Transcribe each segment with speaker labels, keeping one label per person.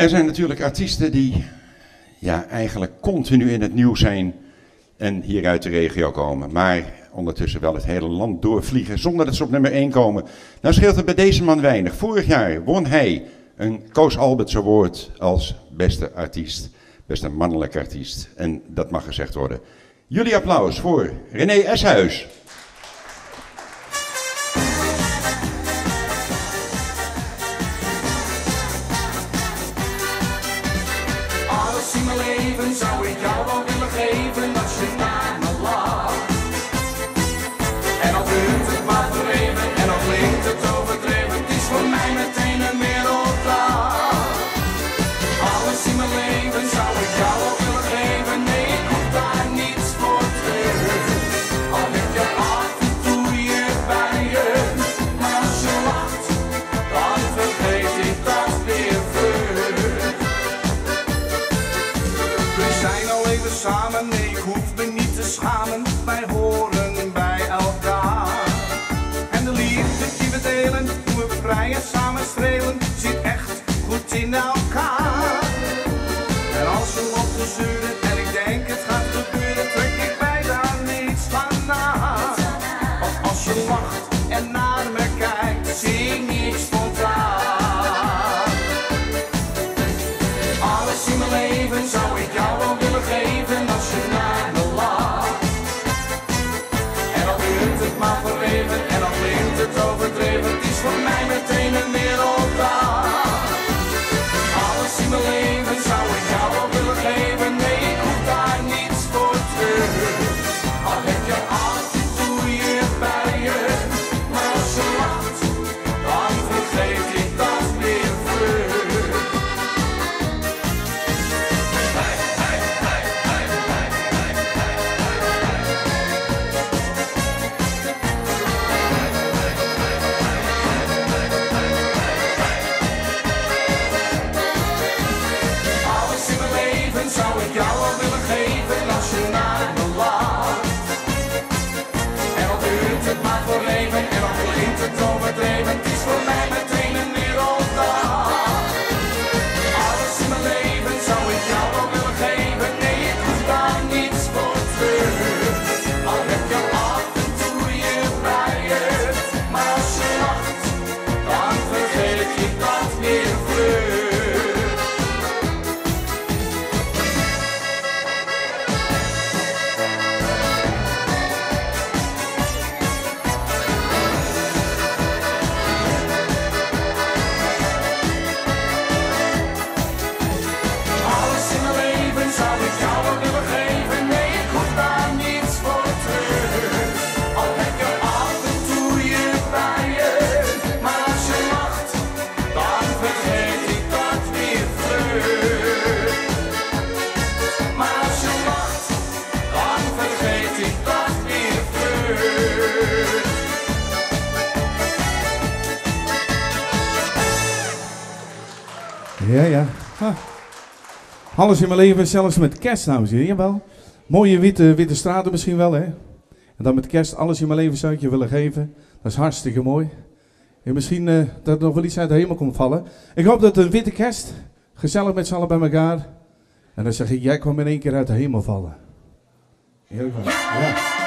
Speaker 1: Er zijn natuurlijk artiesten die ja, eigenlijk continu in het nieuws zijn en hier uit de regio komen. Maar ondertussen wel het hele land doorvliegen zonder dat ze op nummer 1 komen. Nou scheelt het bij deze man weinig. Vorig jaar won hij een Koos Alberts Award als beste artiest. Beste mannelijke artiest. En dat mag gezegd worden. Jullie applaus voor René Eshuis.
Speaker 2: In mijn leven zou ik jou wel willen geven, nee ik hoef daar niets voor terug. Al heb je af en toe je bij je, als je lacht, dan vergeet ik dat weer vlug. We zijn al even samen, nee ik hoef me niet te schamen, wij horen bij elkaar. En de liefde die we delen, hoe we vrij en samen strelen, zit echt goed in elkaar. En als je
Speaker 3: Ja, ja. Alles in mijn leven, zelfs met kerst nou, zie je wel. Mooie witte, witte straten misschien wel, hè. En dan met kerst, alles in mijn leven zou ik je willen geven. Dat is hartstikke mooi. En misschien eh, dat er nog wel iets uit de hemel komt vallen. Ik hoop dat een witte kerst, gezellig met z'n allen bij elkaar. En dan zeg ik, jij kwam in één keer uit de hemel vallen. Heel goed. Ja.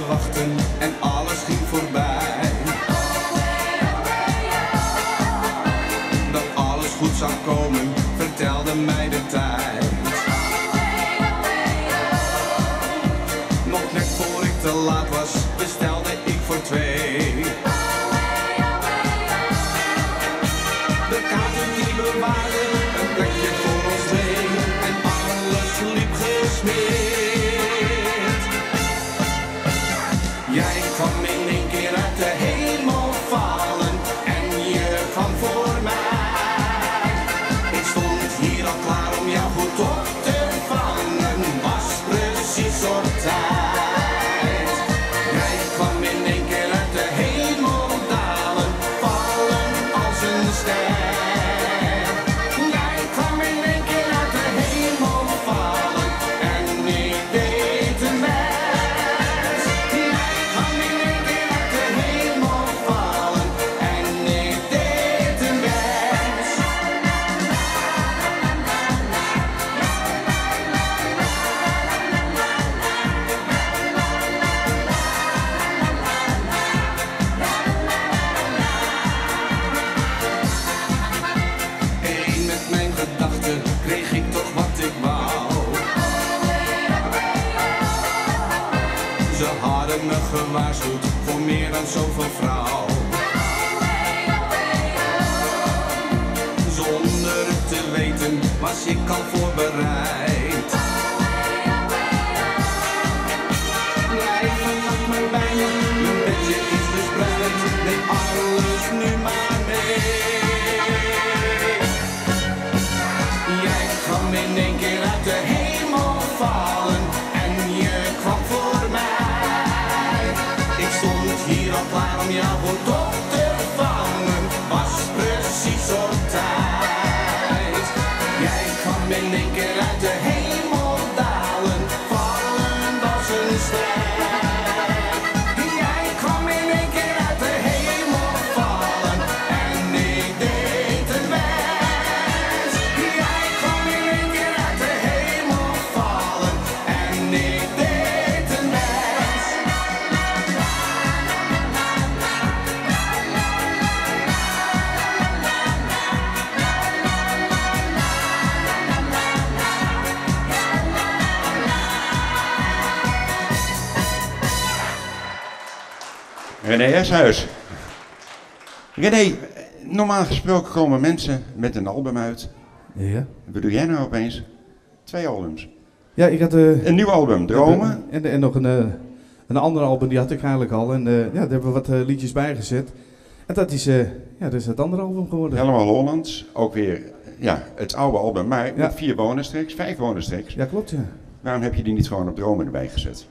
Speaker 2: Te wachten en alles ging voorbij. Dat alles goed zou komen, vertelde mij de tijd. Zoveel vrouw. Zonder het te weten was ik al voorbereid.
Speaker 1: René Eshuis. René, normaal gesproken komen mensen met een album uit.
Speaker 3: Ja.
Speaker 1: Wat doe jij nou opeens? Twee albums.
Speaker 3: Ja, ik had... eh,
Speaker 1: Een nieuw album, Dromen.
Speaker 3: En, en nog een, eh, een ander album, die had ik eigenlijk al. En eh, ja, daar hebben we wat liedjes bijgezet. En dat is, ja, dat is het andere album geworden.
Speaker 1: Helemaal Hollands. Ook weer ja, het oude album, maar
Speaker 3: Ja.
Speaker 1: met vier bonustracks, vijf bonustracks.
Speaker 3: Ja, klopt, ja.
Speaker 1: Waarom heb je die niet gewoon op Dromen erbij gezet?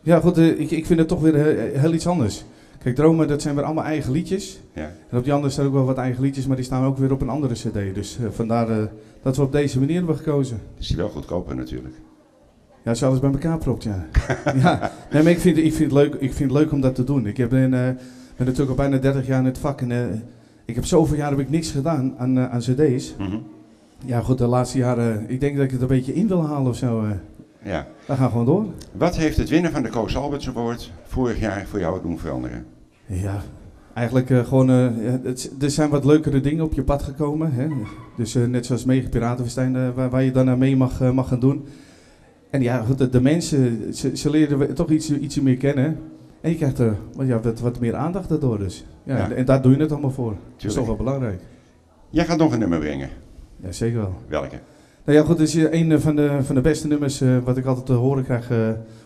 Speaker 3: Ja, goed, ik, ik vind het toch weer heel iets anders. Kijk, Dromen, dat zijn weer allemaal eigen liedjes.
Speaker 1: Ja.
Speaker 3: En op die andere staan ook wel wat eigen liedjes, maar die staan ook weer op een andere cd. Dus eh, vandaar eh, dat we op deze manier hebben gekozen.
Speaker 1: Is die wel goedkoper natuurlijk.
Speaker 3: Ja, als je alles bij elkaar propt, ja. ja. Nee, maar ik vind, ik, vind het leuk, ik vind het leuk om dat te doen. Ik heb in, eh, ben natuurlijk al bijna 30 jaar in het vak en ik heb zoveel jaar heb ik niks gedaan aan, aan cd's.
Speaker 1: Mhm.
Speaker 3: Ja goed, de laatste jaren, ik denk dat ik het een beetje in wil halen of zo.
Speaker 1: Ja.
Speaker 3: we gaan gewoon door.
Speaker 1: Wat heeft het winnen van de Koos Alberts Award vorig jaar voor jou doen veranderen?
Speaker 3: Ja, eigenlijk eh, gewoon, eh, het, er zijn wat leukere dingen op je pad gekomen. Hè? Dus eh, net zoals Mega Piratenfestijn, waar, waar je dan aan mee mag, mag gaan doen. En ja, goed, de, de mensen, ze, ze leren toch iets, ietsje meer kennen. En je krijgt er wat, ja, wat, wat meer aandacht daardoor dus. Ja,
Speaker 1: Ja.
Speaker 3: En daar doe je het allemaal voor. Dat is toch wel belangrijk.
Speaker 1: Jij gaat nog een nummer brengen.
Speaker 3: Ja, zeker wel.
Speaker 1: Welke?
Speaker 3: Nou ja, goed, het is eh, een eh, van de, van de beste nummers eh, wat ik altijd te horen krijg,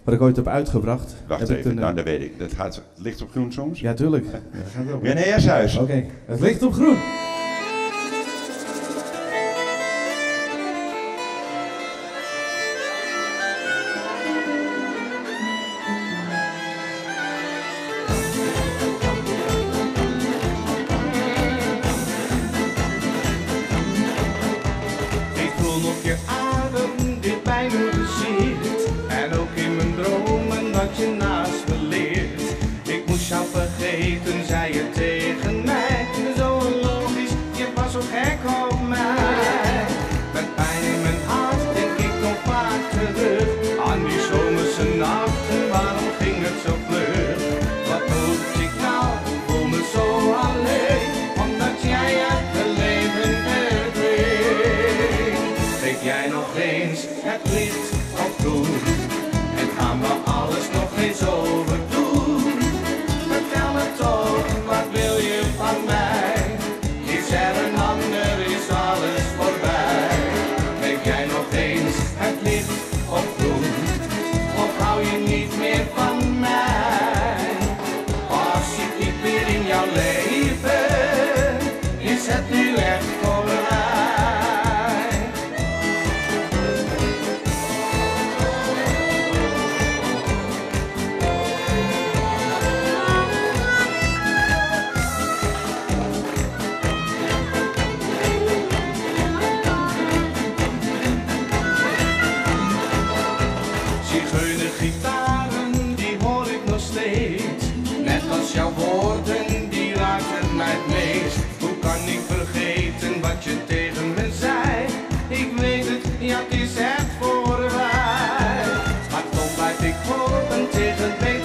Speaker 3: wat ik ooit heb uitgebracht.
Speaker 1: Wacht
Speaker 3: Heb ik
Speaker 1: even,
Speaker 3: een, eh,
Speaker 1: nou dat weet ik. Dat gaat licht op groen soms.
Speaker 3: Ja, tuurlijk. Ja, dat gaat.
Speaker 1: René.
Speaker 3: Oké, het ligt op groen.
Speaker 2: Nog je adem dit bij me zit En ook in mijn dromen dat je naast het, is echt voorbij. Maar toch blijf ik hopen tegen beter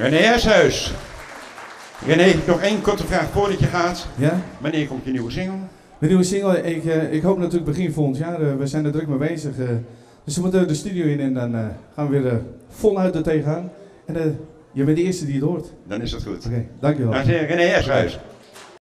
Speaker 1: René Hershuis. René, nog één korte vraag voordat je gaat.
Speaker 3: Ja?
Speaker 1: Wanneer komt je nieuwe single?
Speaker 3: De nieuwe single, ik, eh, ik hoop natuurlijk begin volgend jaar. Eh, we zijn er druk mee bezig. eh. dus we moeten de studio in en dan gaan we weer voluit er tegenaan. En je bent de eerste die het hoort.
Speaker 1: Dan is dat goed.
Speaker 3: Oké, dankjewel.
Speaker 1: Dames en heren, René Hershuis.